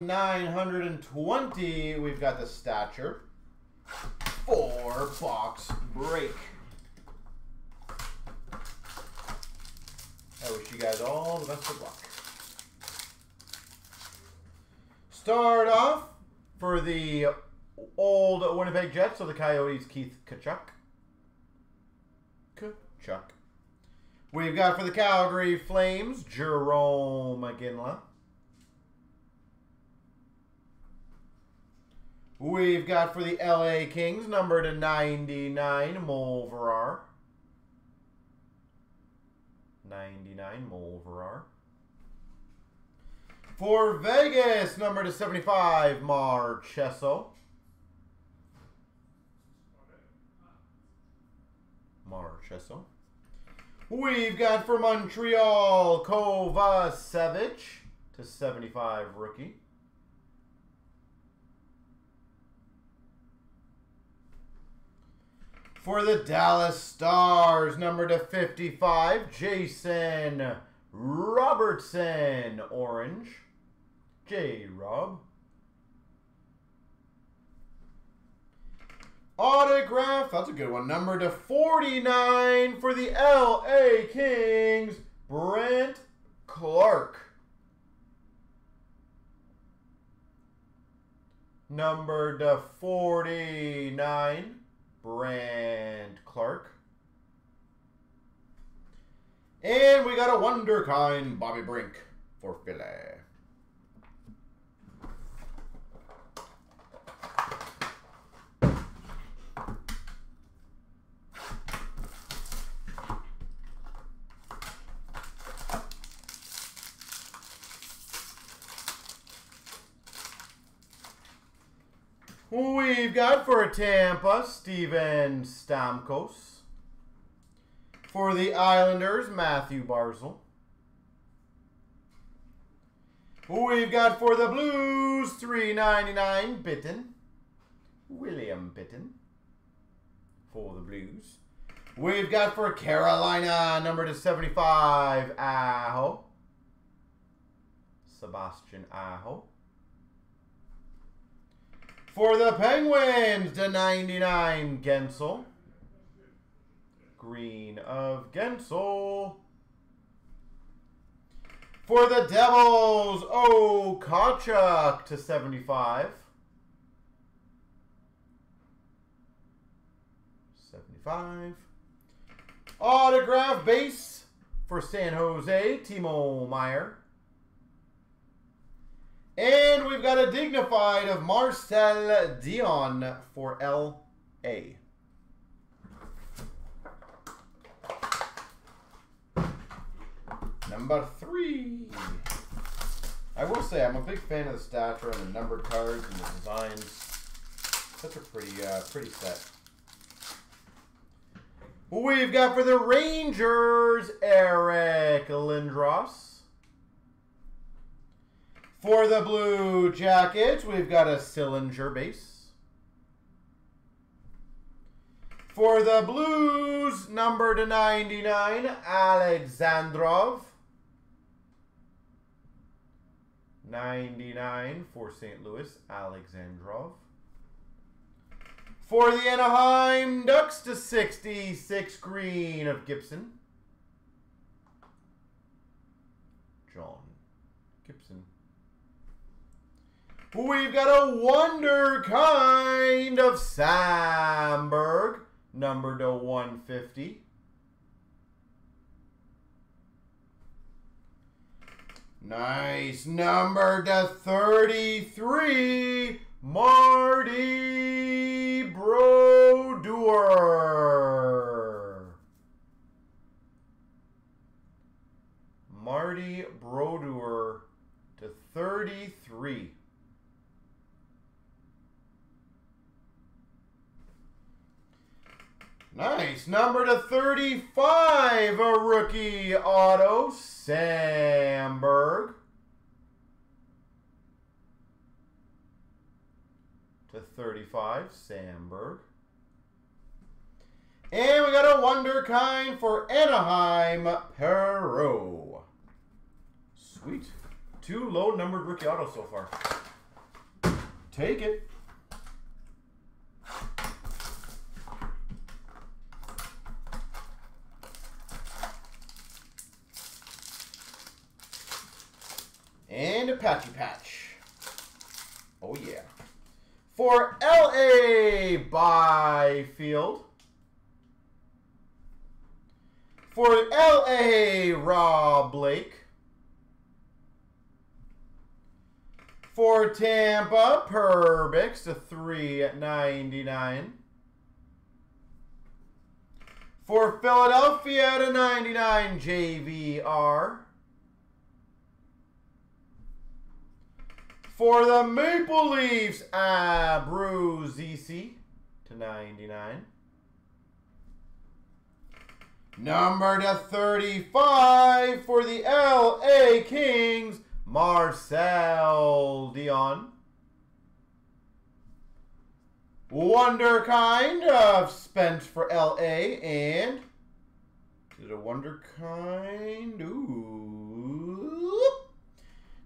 920, we've got the stature. Four box break. I wish you guys all the best of luck. Start off for the old Winnipeg Jets, so the Coyotes, Keith Tkachuk. Tkachuk. We've got for the Calgary Flames, Jarome Iginla. We've got for the LA Kings, number to 99, Mulverar. 99, Mulverar. For Vegas, number to 75, Marchessault. Marchessault. We've got for Montreal, Kovacevic to 75 rookie. For the Dallas Stars, number to 55, Jason Robertson, orange. J-Rob. Autograph, that's a good one. Number to 49 for the LA Kings, Brandt Clarke. Number to 49. Brandt Clarke. And we got a Wonderkind Bobby Brink for Philly. We've got for Tampa, Steven Stamkos. For the Islanders, Mathew Barzal. We've got for the Blues, 399 Bitten. William Bitten. For the Blues. We've got for Carolina, number to 75, Aho. Sebastian Aho. For the Penguins, to 99, Guentzel. Green of Guentzel. For the Devils, oh, Tkachuk to 75. 75. Autograph base for San Jose, Timo Meier. And we've got a dignified of Marcel Dionne for LA. Number three. I will say I'm a big fan of the stature and the numbered cards and the designs. Such a pretty, uh, pretty set. We've got for the Rangers, Eric Lindros. For the Blue Jackets, we've got a Sillinger base. For the Blues, number to 99, Alexandrov. 99 for St. Louis, Alexandrov. For the Anaheim Ducks to 66 green of Gibson. John Gibson. We've got a wonder kind of Samberg, number to 150. Nice number to 33, Marty Brodeur. Marty Brodeur to 33. Nice. Number to 35, a rookie auto, Samberg. To 35, Samberg. And we got a Wonder Kind for Anaheim, Perreault. Sweet. Two low numbered rookie autos so far. take it. And a patchy patch. Oh yeah. For LA Byfield. For LA Rob Blake. For Tampa, Perbix to 399. For Philadelphia to 99, JVR. For the Maple Leafs, Abruzzese to 99. Number to 35 for the LA Kings, Marcel Dionne. Wonder kind of Spence for LA and is it a wonder kind? Ooh.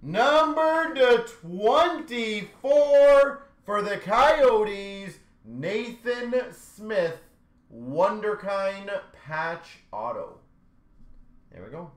Number to 24 for the Coyotes, Nathan Smith, Wonderkind Patch Auto. There we go.